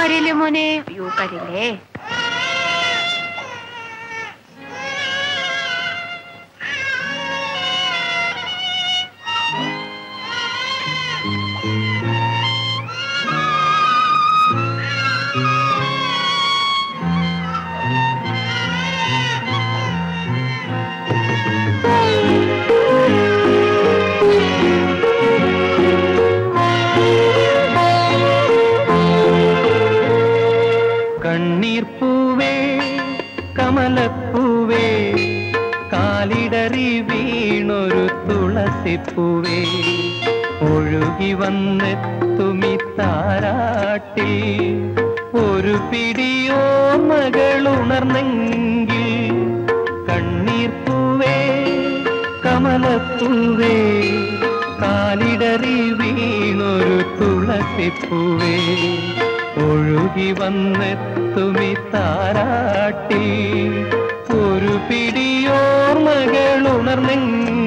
കരയില്ലേ മോനെ അയ്യോ കരയില്ലേ തുളസിപ്പൂവേ ഒഴുകി വന്നെത്തുമി താരാട്ടി ഒരു പിടിയോ മകളുണർന്നെങ്കിൽ കണ്ണീർ കണ്ണീർപ്പൂവേ കമലപ്പൂവേ കാലിടറി വീണൊരു തുളസിപ്പൂവേ. ഒഴുകി വന്നെത്തുമി താരാട്ടി ഒരു പിടിയോർമകൾ ഉണർന്നെങ്കിൽ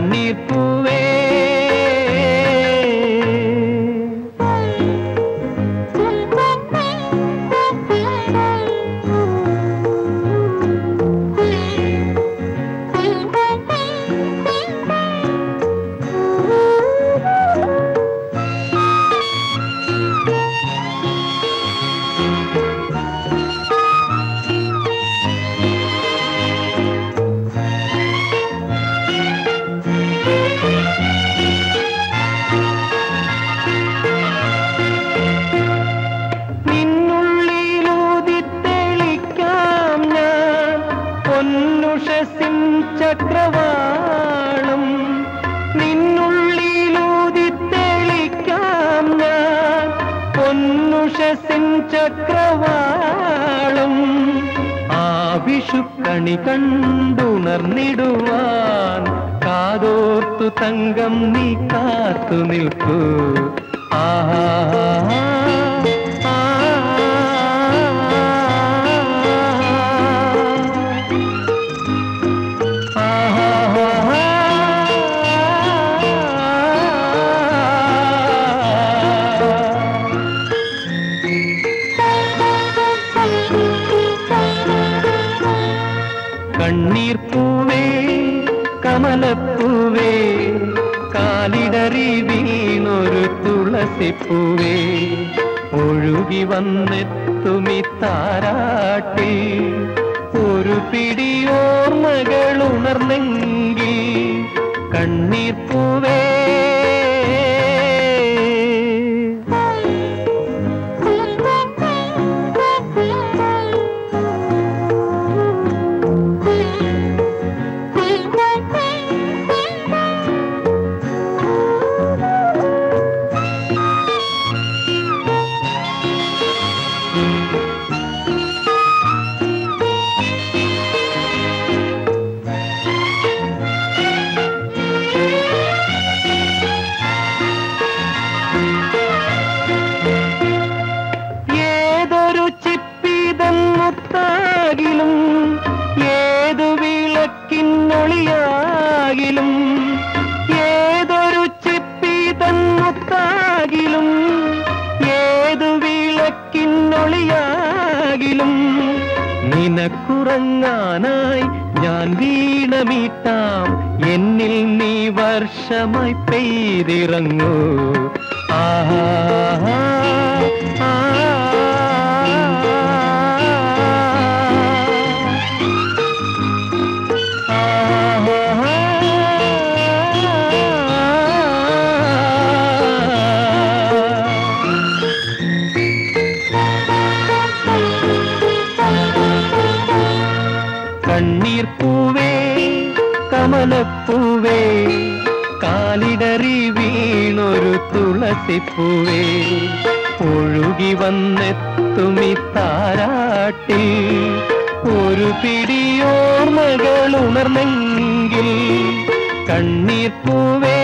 കണ്ണീർ പൂവേ വിഷുക്കണി കണ്ടുണർന്നിടുവാൻ കാതോർത്തു തങ്കം നീ കാത്തു നിൽക്കൂ. ആഹാ. തുളസിപ്പൂവേ ഒഴുകി വന്നെത്തുമി താരാട്ടി ഒരു പിടിയോർമകൾ ഉണർന്നെങ്കിൽ കമലപ്പൂവേ കാലിടറി വീണൊരു തുളസിപ്പൂവേ ഒഴുകി വന്നെത്തുമി താരാട്ടി ഒരു പിടിയോർമകൾ ഉണർന്നെങ്കിൽ കണ്ണീർ പൂവേ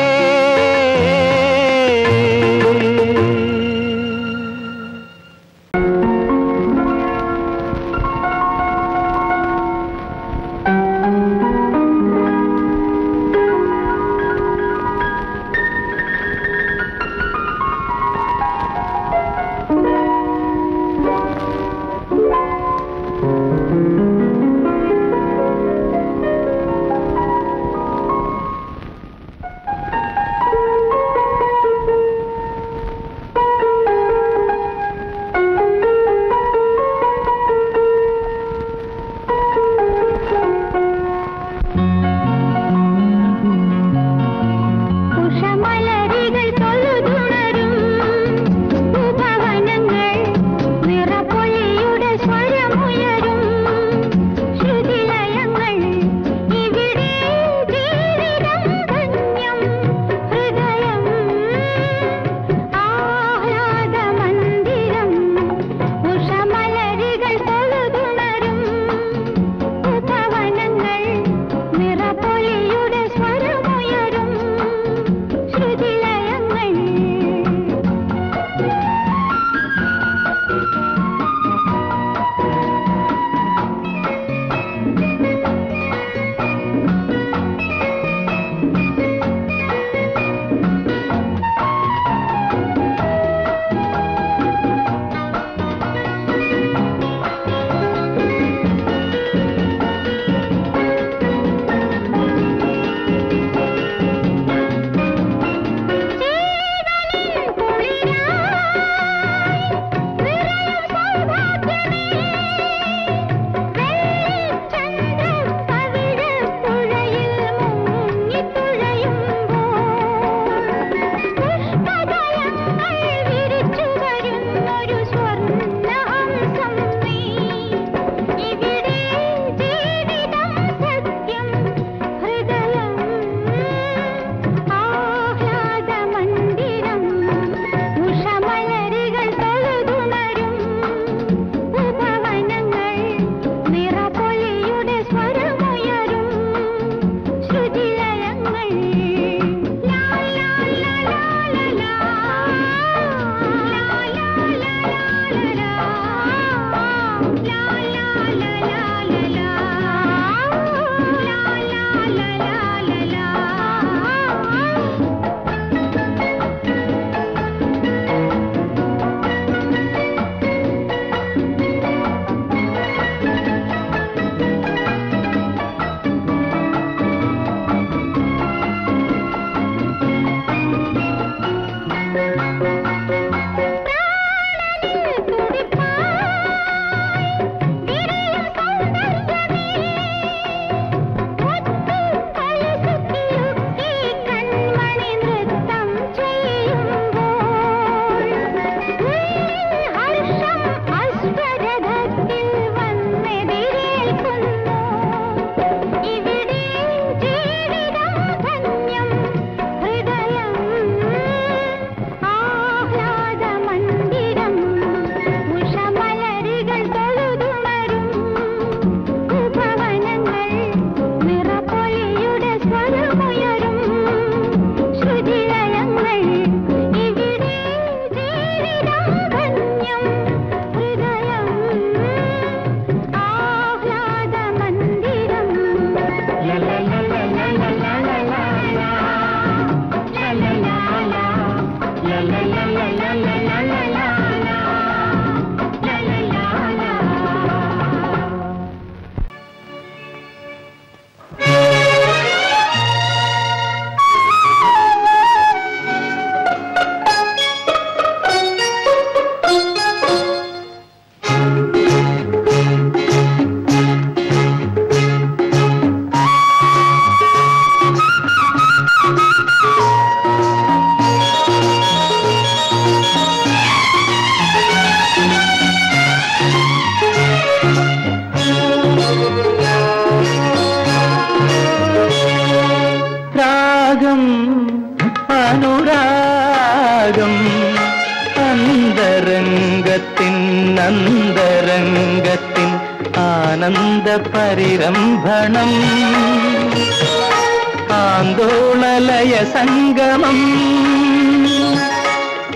സംഗമം.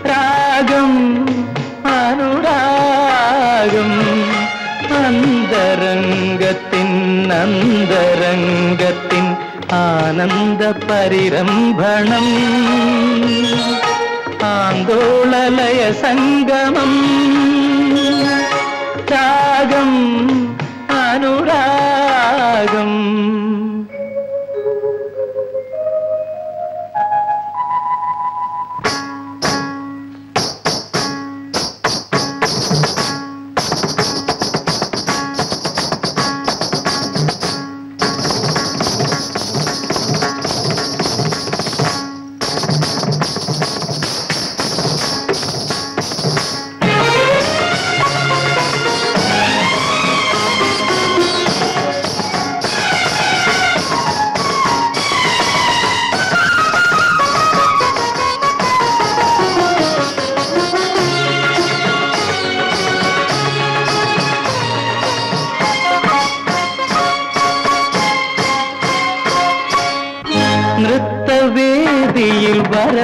രാഗം അനുരാഗം അന്തരംഗത്തിൻ അന്തരംഗത്തിൻ ആനന്ദ പരിരംഭണം. ആന്തോളലയ സംഗമം. രാഗം അനുരാഗം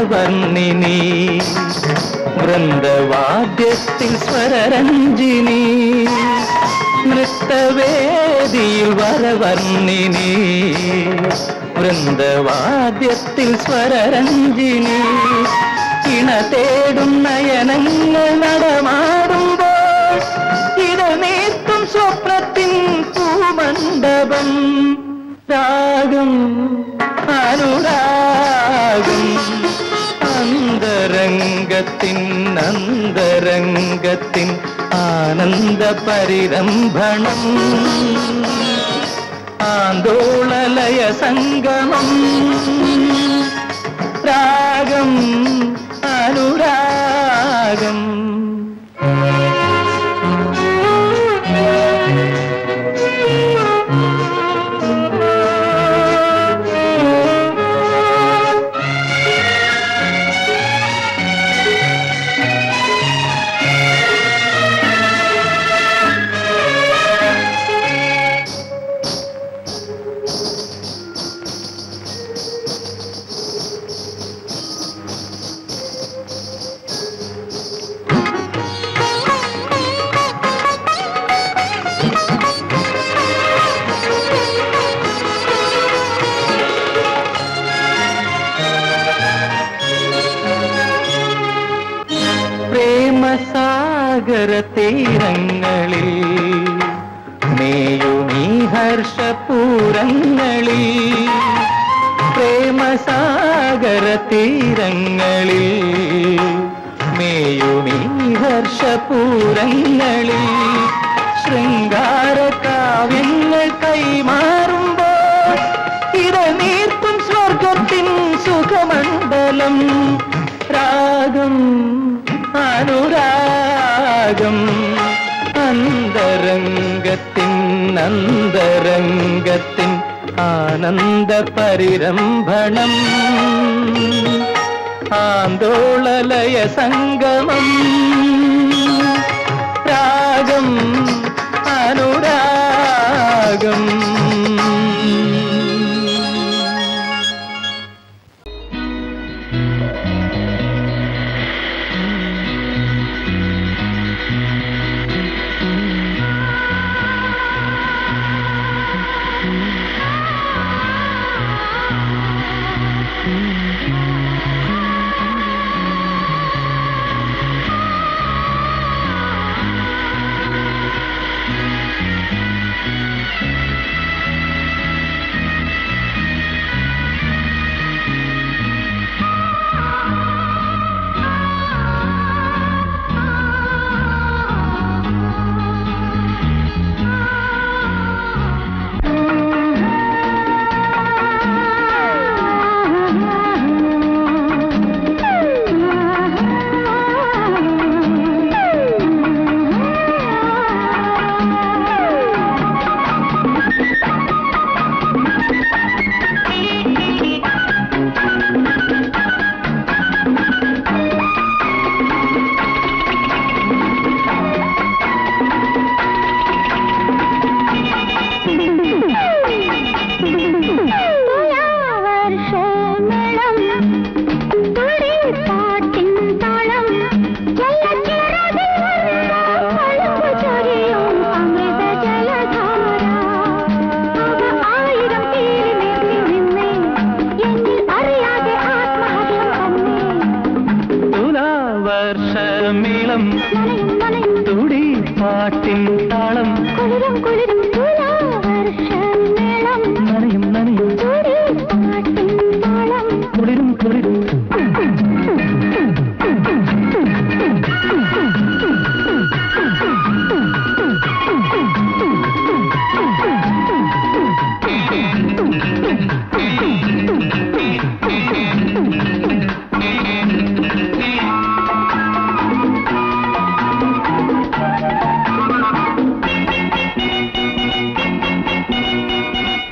വരവർണിനി വൃന്ദവാദ്യത്തിൽ സ്വരരഞ്ജിനി. നൃത്തവേദിയിൽ വരവർണിനി. വൃന്ദവാദ്യത്തിൽ സ്വരരഞ്ജിനി. ഇണ തേടും നയനങ്ങൾ നടമാടുമ്പോൾ ഇടമേത്തും നീത്തും സ്വപ്നത്തിൻ പൂമണ്ഡപം. അന്തരംഗത്തിൻ അന്തരംഗത്തിൻ ആനന്ദ പരിരംഭണം. ആന്തോളലയ സംഗമം. രാഗം അനുരാഗം. മേയുമീ ഹർഷപൂരങ്ങളിൽ ശൃംഗാര കാവ്യങ്ങൾ കൈമാറുമ്പോൾ നീർത്തും സ്വർഗത്തിൻ സുഖമണ്ഡലം രാഗം അനുരാഗം അന്തരംഗത്തിൻ അന്തരംഗത്തിൻ ആനന്ദ പരിരംഭണം. ആന്തോളലയ സംഗമം.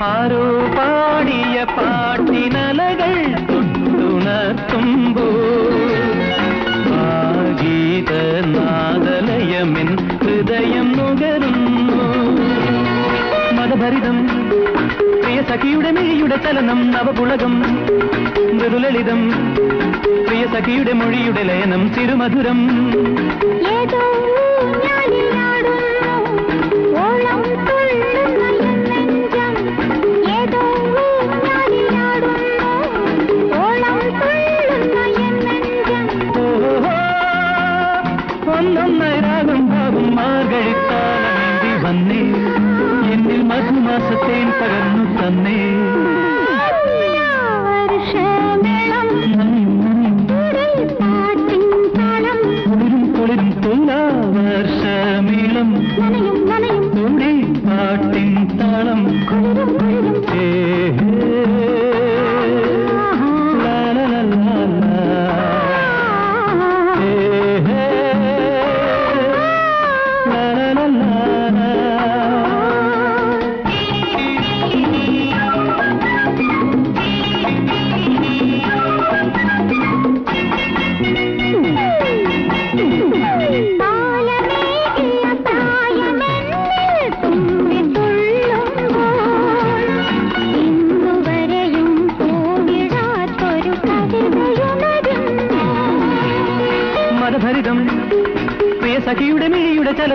ആരോ പാടിയ പാട്ടിനലകൾ തൊട്ടുണർത്തുമ്പോ ആഗീത നാദലയമെൻ ഹൃദയം നുകരുന്നു. മതഭരിതം പ്രിയ സഖിയുടെ മിഴിയുടെ ചലനം നവപുളകം മൃദുലളിതം പ്രിയ സഖിയുടെ മൊഴിയുടെ ലയനം തിരുമധുരം. ആകാശത്തേൽ പകർന്നു തന്നേ.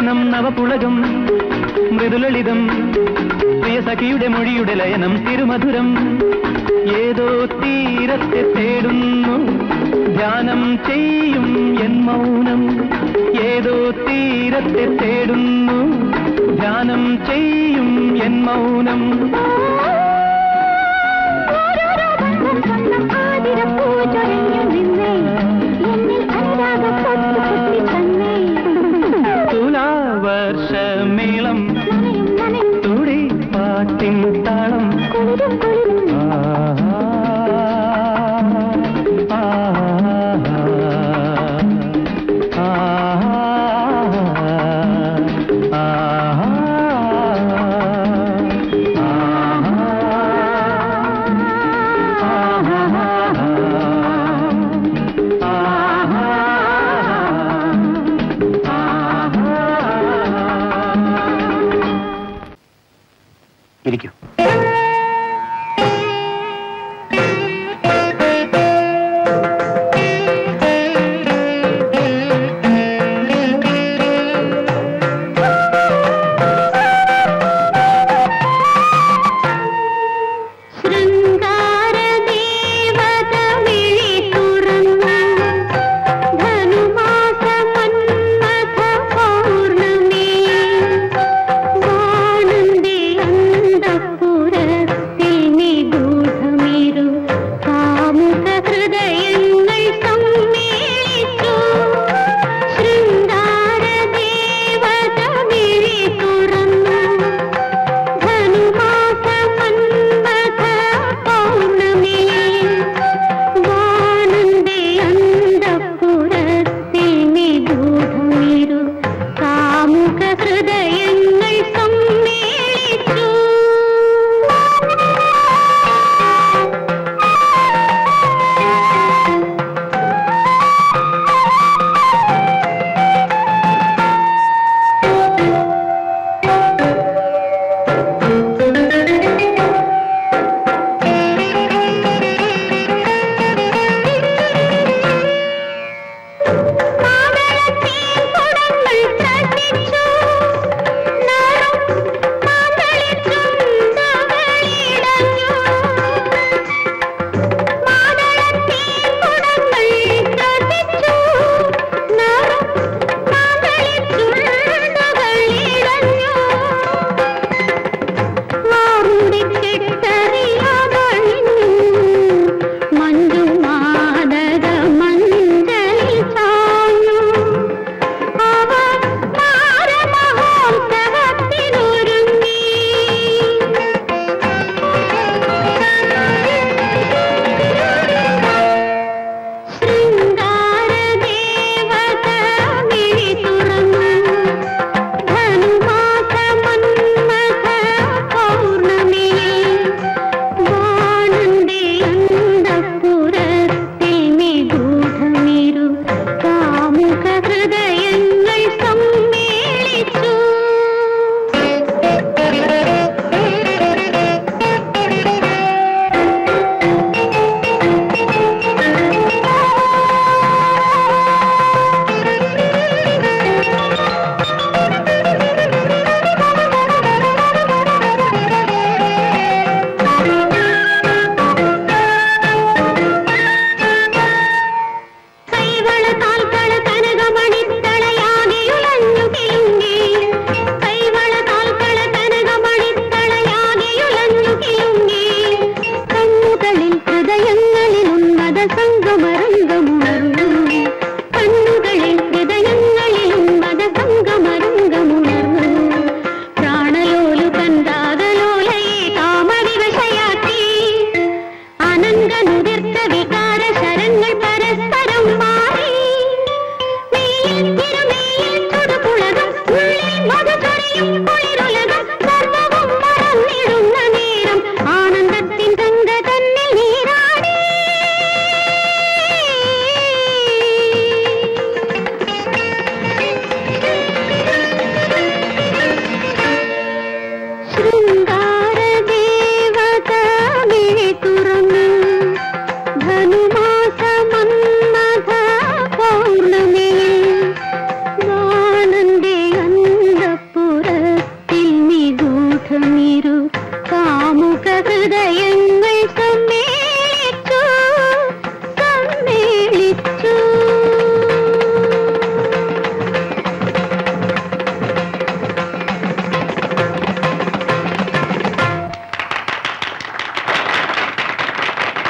നയനം നവപുളകം. മൃദുലളിതം പ്രിയസഖിയുടെ മൊഴിയുടെ ലയനം തിരുമധുരം. ഏതോ തീരത്തെ തേടുന്നു ധ്യാനം ചെയ്യും എൻ മൗനം. ഏതോ തീരത്തെ തേടുന്നു ധ്യാനം ചെയ്യും എൻ മൗനം.